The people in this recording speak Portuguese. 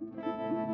Música